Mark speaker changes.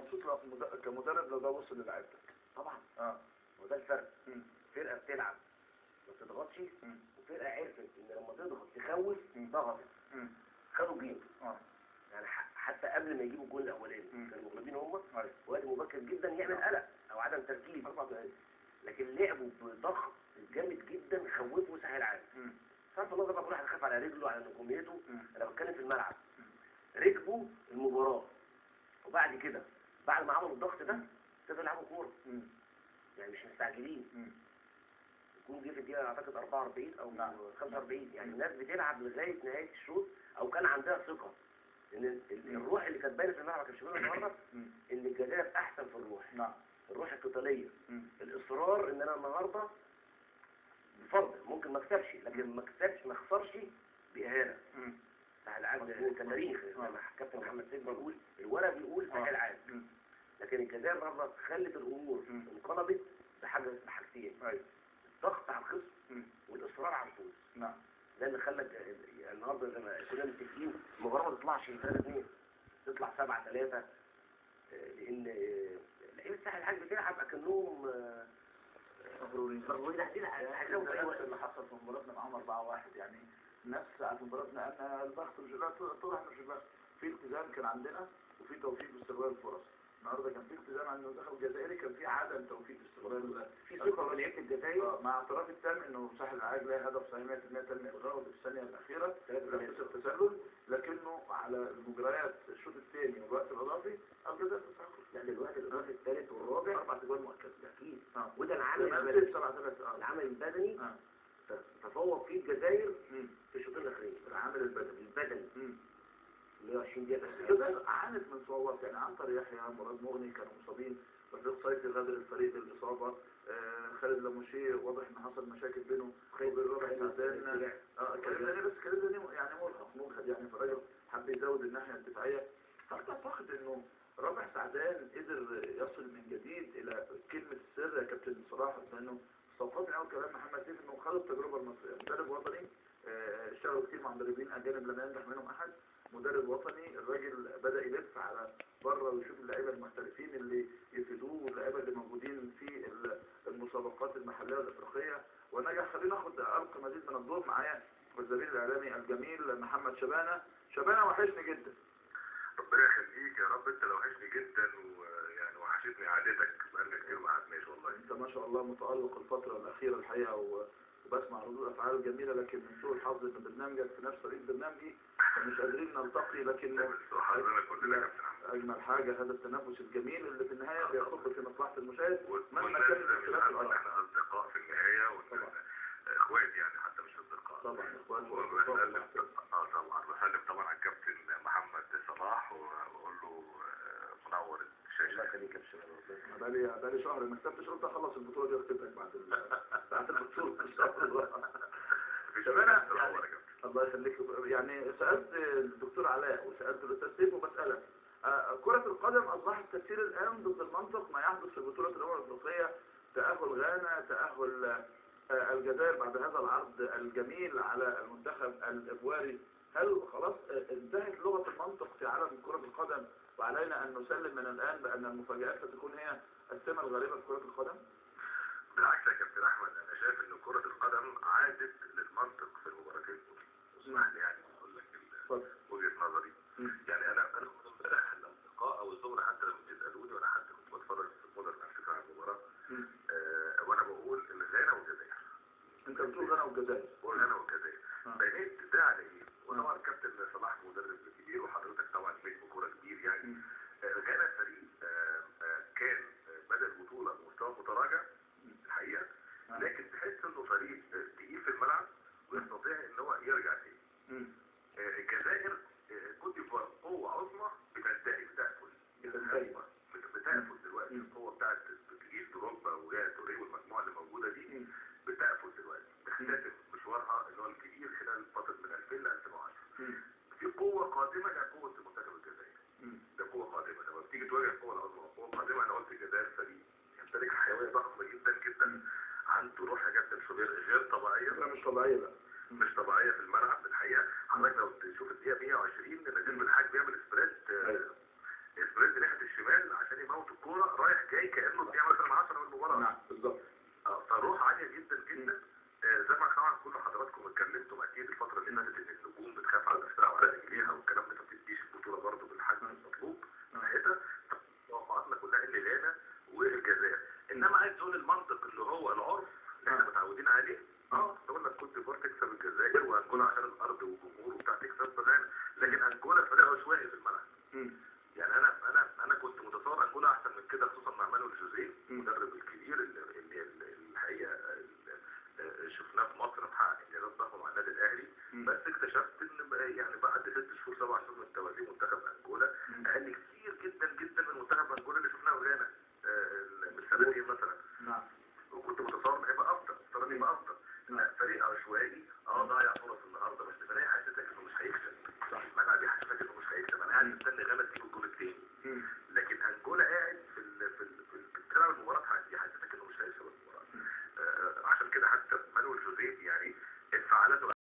Speaker 1: مبسوط كمدرب لو ده وصل للعيبتك
Speaker 2: طبعا
Speaker 1: آه
Speaker 2: وده الفرق. فرقة بتلعب ما تضغطش
Speaker 1: مم.
Speaker 2: وفرقة عرفت إن لما تضغط تخوف. ضغطت. خدوا جيم
Speaker 1: آه
Speaker 2: يعني حتى قبل ما يجيبوا الجول
Speaker 1: الأولاني.
Speaker 2: كانوا مغلوبين هم
Speaker 1: أيوة.
Speaker 2: وقت مبكر جدا يعمل قلق أو عدم تركيز لكن لعبوا بضغط جامد جدا خوفوا سهل عادي
Speaker 1: مم.
Speaker 2: صرف النظر بقى كل واحد خاف على رجله على نجوميته. أنا بتكلم في الملعب ركبوا المباراة وبعد كده بعد ما عملوا الضغط ده ابتدوا يلعبوا كورة.
Speaker 1: مم.
Speaker 2: يعني مش مستعجلين. يكون جه في الدقيقة أعتقد 44 أو
Speaker 1: نعم.
Speaker 2: 45 يعني الناس بتلعب لغاية نهاية الشوط أو كان عندها ثقة. ان ال- ال- الروح اللي كانت باينة في الملعب ما كانش باينه النهارده. إن الجزائر أحسن في الروح.
Speaker 1: نعم.
Speaker 2: الروح
Speaker 1: القتالية.
Speaker 2: الإصرار إن أنا النهارده بفرض ممكن ما أكسبش لكن ما أكسبش ما أخسرش بإهانة.
Speaker 1: مم.
Speaker 2: سهل عاد كتاريخ زي ما كابتن محمد سيد بيقول الورق بيقول
Speaker 1: آه.
Speaker 2: سهل عاد
Speaker 1: مم.
Speaker 2: لكن الجزائر النهارده خلت
Speaker 1: الأمور.
Speaker 2: انقلبت بحاجه بحاجتين
Speaker 1: أيوه
Speaker 2: الضغط على الخصم. والإصرار على الفوز
Speaker 1: نعم
Speaker 2: ده اللي خلى يعني النهارده زي ما كنا متفقين المباراه ما تطلعش 3 2 تطلع 7 3 لأن آه، لعيبه الساحل الحاج بتلعب أكنهم آه،
Speaker 1: مغرورين
Speaker 2: مغرورين عايزين وقت
Speaker 1: اللي حصل في مباراتنا معاهم 4 1 يعني نفس ساعة مباراتنا ان الضغط مش طرح مش في التزام كان عندنا وفي توفيق باستغلال الفرص. النهارده كان في التزام عند المنتخب الجزائري كان في عدم توفيق باستغلال
Speaker 2: في ثقه في لعيبه الجزائر
Speaker 1: آه، مع اعتراف التام إنه ساحل العاج لا هدف صحيح 100% تم إلغائه في الثانية الأخيرة لم يصل تسلل لكنه على المجريات الشوط الثاني والوقت الإضافي الجزائر تستحق
Speaker 2: لا دلوقتي الإضافي الثالث والرابع
Speaker 1: أربع اجوال مؤكدة.
Speaker 2: أكيد
Speaker 1: آه
Speaker 2: وده العمل
Speaker 1: تمام
Speaker 2: البدني
Speaker 1: 7 3 آه
Speaker 2: العمل البدني
Speaker 1: آه
Speaker 2: تفوق فيه الجزائر
Speaker 1: مم.
Speaker 2: في الشوطين الاخرين
Speaker 1: البدني مم.
Speaker 2: 120 دقيقه بس
Speaker 1: الجزائر عانت من صعوبات يعني عنتر يحيى مراد مغني كانوا مصابين رفيق صيفي غادر الفريق بالاصابه آه خالد لاموشيه واضح إن حصل مشاكل بينه وبين ربع سعدان آه كريم داني بس كريم داني يعني مرهق مجهد يعني فالراجل حب يزود الناحية الدفاعية. هل تعتقد إنه رابع سعدان قدر يصل من جديد إلى كلمة السر يا كابتن صلاح؟ لأنه استوقفني قوي كلام محمد سيف إنه خد التجربة المصرية. مدرب وطني آه، اشتغلوا كتير مع مدربين أجانب لم ينجح منهم أحد. مدرب وطني الراجل بدأ يلف على بره ويشوف اللعيبة المحترفين اللي يفيدوه واللعيبة اللي موجودين في ال- المسابقات المحلية والإفريقية. ونجح خلينا ناخد القى مزيد من الضوء معايا والزميل الإعلامي الجميل محمد شبانة. شبانة وحشني جدا.
Speaker 3: ربنا يخليك يا رب. انت لو وحشني جدا ويعني وحشتني قعدتك. بقالنا كتير ما قعدناش والله.
Speaker 1: انت ما شاء الله متألق الفترة الأخيرة الحقيقة و- وبسمع ردود أفعال جميلة لكن من سوء الحظ إن برنامجك في نفس طريق برنامجي فمش قادرين نلتقي لكن أجمل حاجة هذا التنافس الجميل اللي في النهاية بيصب في مصلحة المشاهد. مهما
Speaker 3: والناس
Speaker 1: كان
Speaker 3: مش
Speaker 1: اختلاف
Speaker 3: عارفه ان
Speaker 1: الاراء
Speaker 3: إحنا اصدقاء في النهايه وان
Speaker 1: طبعا.
Speaker 3: اخوات يعني حتى مش اصدقاء
Speaker 1: طبعا اخوات
Speaker 3: وبسلم
Speaker 1: واخوات
Speaker 3: آه طبعا بسلم طبعا على الكابتن محمد صلاح واقول له آه، منور
Speaker 2: الله
Speaker 3: الشاشه
Speaker 2: يخليك يا باشا
Speaker 1: أنا بقالي بقالي شهر. ما كتبتش قلت اخلص البطولة دي واكتب لك بعد بعد البطولة. إن شاء الله.
Speaker 3: كابتن
Speaker 1: الله يخليك. يعني سألت الدكتور علاء وسألت الأستاذ سيف وبسألك آه، كرة القدم أصبحت تسير الآن ضد المنطق ما يحدث في بطولة الأمم الأفريقية. تأهل غانا تأهل آه، الجزائر بعد هذا العرض الجميل على المنتخب الإبواري. هل خلاص آه، انتهت لغة المنطق في عالم كرة القدم وعلينا أن نسلم من الآن بأن المفاجآت ستكون هي السمة الغالبة في كرة القدم؟
Speaker 3: بالعكس يا كابتن أحمد أنا شايف إن كرة القدم عادت للمنطق في المباراتين دول اسمح لي يعني أقول لك. وجهة نظري. يعني أنا كنت امبارح الاصدقاء أو الزملاء حتى لما بيسالوني وأنا حتى كنت بتفرج في افريكا على المباراة
Speaker 1: مم.
Speaker 3: آه وأنا بقول ان غانا والجزائر
Speaker 1: أنت بتقول غانا والجزائر آه.
Speaker 3: بنيت ده على إيه؟ وطبعا الكابتن صلاح مدرب كبير وحضرتك طبعا نجم كوره كبير يعني
Speaker 1: مم.
Speaker 3: آه، غانا فريق آه، آه، كان آه، بدا البطوله بمستوى متراجع الحقيقة
Speaker 1: آه.
Speaker 3: لكن تحس إنه فريق تقيل في الملعب ويستطيع إن هو يرجع تاني. الجزائر كوت ديفوار قوة عظمى بتنتهي بتقفل بتقفل دلوقتي.
Speaker 1: مم.
Speaker 3: القوة بتاعت جيل دروجبا وجاء توريه والمجموعة اللي موجودة دي. بتقفل دلوقتي. بتختتم مشوارها اللي هو الكبير خلال فترة من 2000 ل 2010
Speaker 1: مم.
Speaker 3: في قوة قادمة هي قوه منتخب الجزائر
Speaker 1: مم.
Speaker 3: ده قوة قادمة لما بتيجي تواجه القوة العظمى قوة قادمة أنا قلت الجزائر فريق حيوية ضخمة جدا جدا عنده روح كابتن شوبير غير طبيعية
Speaker 1: لا مش طبيعية لا
Speaker 3: مش طبيعية في الملعب الحقيقة حضرتك لو تشوف الدقيقة 120 نجيب الحاج بيعمل سبرنت آه،. sprint ناحية الشمال عشان رايح جاي كانه الدقيقه مثلا 10 من المباراه
Speaker 1: نعم بالظبط
Speaker 3: آه، فالروح عاليه جدا جدا آه، زي ما طبعا كل حضراتكم اتكلمتم أكيد الفترة اللي فاتت ان النجوم بتخاف على نفسها وعلى والكلام ده ما بتديش البطوله برضه بالحجم المطلوب ناحيتها توقعاتنا كلها ان غانا والجزائر انما عايز تقول المنطق اللي هو العرف اللي إحنا متعودين عليه آه تقول لك كوت ديفوار تكسب وانجولا عشان الأرض والجمهور